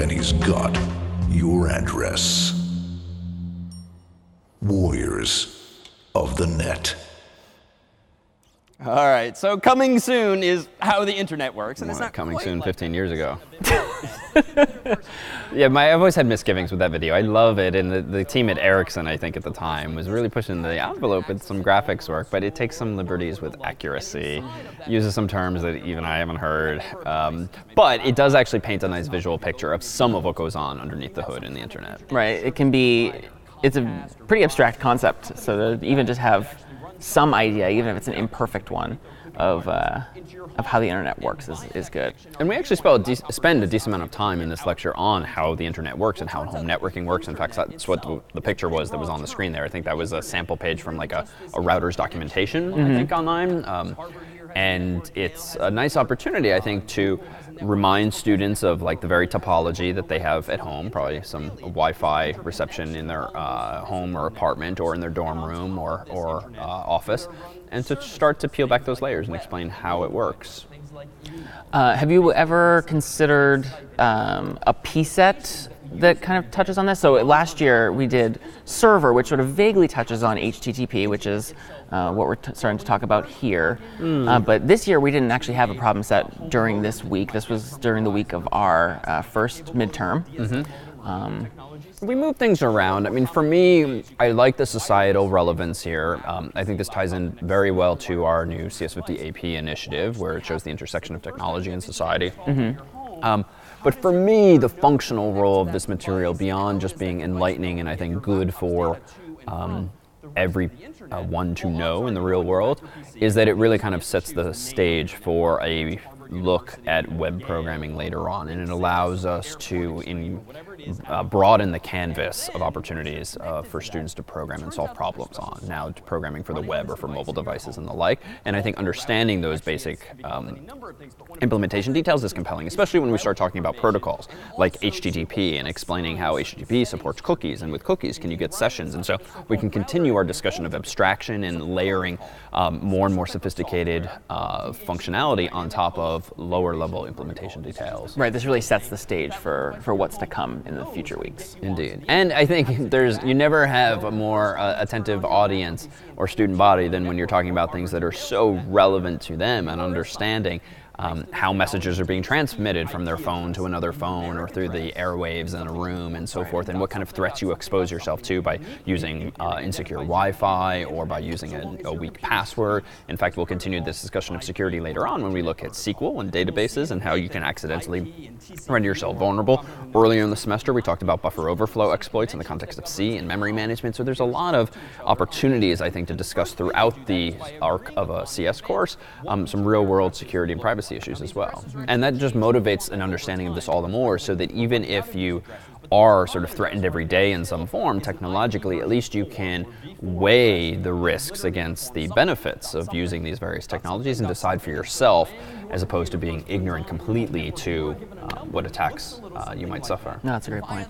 and he's got your address. Warriors of the Net. All right, so coming soon is how the internet works, and it's not coming soon like 15 years ago. yeah, my, I've always had misgivings with that video. I love it, and the, the team at Ericsson, I think at the time, was really pushing the envelope with some graphics work, but it takes some liberties with accuracy, uses some terms that even I haven't heard. Um, but it does actually paint a nice visual picture of some of what goes on underneath the hood in the internet. Right. It can be. It's a pretty abstract concept. So to even just have some idea, even if it's an imperfect one, of uh, of how the internet works is, is good. And we actually dec- spend a decent amount of time in this lecture on how the internet works and how home networking works. In fact, that's what the, the picture was that was on the screen there. I think that was a sample page from like a, a router's documentation, I think, online. Um, and it's a nice opportunity, I think, to remind students of like the very topology that they have at home, probably some Wi-Fi reception in their uh, home or apartment or in their dorm room or, or uh, office, and to start to peel back those layers and explain how it works. Uh, have you ever considered um, a P set that kind of touches on this? So last year we did server, which sort of vaguely touches on HTTP, which is uh, what we're t- starting to talk about here. Uh, but this year we didn't actually have a problem set during this week. This was during the week of our uh, first midterm. Um, We move things around. I mean, for me, I like the societal relevance here. Um, I think this ties in very well to our new CS50 AP initiative, where it shows the intersection of technology and society. Um, but for me, the functional role of this material, beyond just being enlightening and I think good for um, every uh, one to know in the real world, is that it really kind of sets the stage for a look at web programming later on, and it allows us to in, uh, broaden the canvas of opportunities uh, for students to program and solve problems on. Now, programming for the web or for mobile devices and the like, and I think understanding those basic um, implementation details is compelling, especially when we start talking about protocols like HTTP and explaining how HTTP supports cookies, and with cookies, can you get sessions? And so we can continue our discussion of abstraction and layering um, more and more sophisticated uh, functionality on top of lower level implementation details. right. This really sets the stage for, for what's to come in the future weeks. Indeed, and I think there's you never have a more uh, attentive audience or student body than when you're talking about things that are so relevant to them and understanding um, how messages are being transmitted from their phone to another phone or through the airwaves in a room and so forth, and what kind of threats you expose yourself to by using uh, insecure Wi-Fi or by using a, a weak password. In fact, we'll continue this discussion of security later on when we look at SQL and databases and how you can accidentally render yourself vulnerable. Earlier in the semester, we talked about buffer overflow exploits in the context of C and memory management. So there's a lot of opportunities, I think, to discuss throughout the arc of a CS course um, some real-world security and privacy issues as well. And that just motivates an understanding of this all the more, so that even if you are sort of threatened every day in some form technologically, at least you can weigh the risks against the benefits of using these various technologies and decide for yourself, as opposed to being ignorant completely to uh, what attacks uh, you might suffer. No, that's a great point.